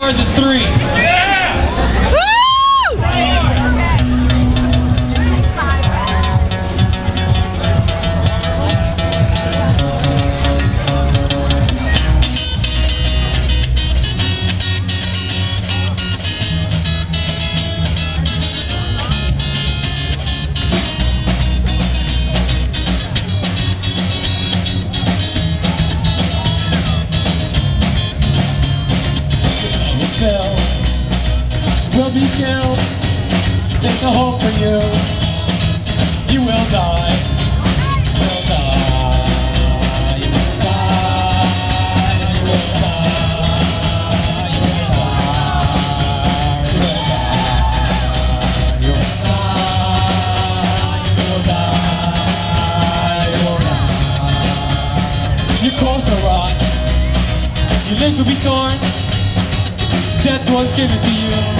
Ours is three. will be killed. There's a hope for you. You will die. Will die. You will die. You will die. You will die. Your clothes are rot. Your limbs will be torn. Death was given to you.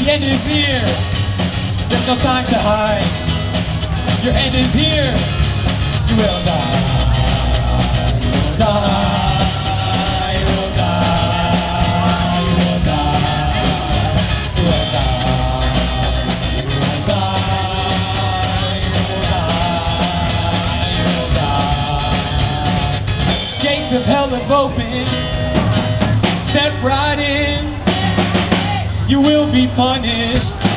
The end is here. There's no time to hide. Your end is here. You will die. You will die. of hell have opened. Step right in you will be punished.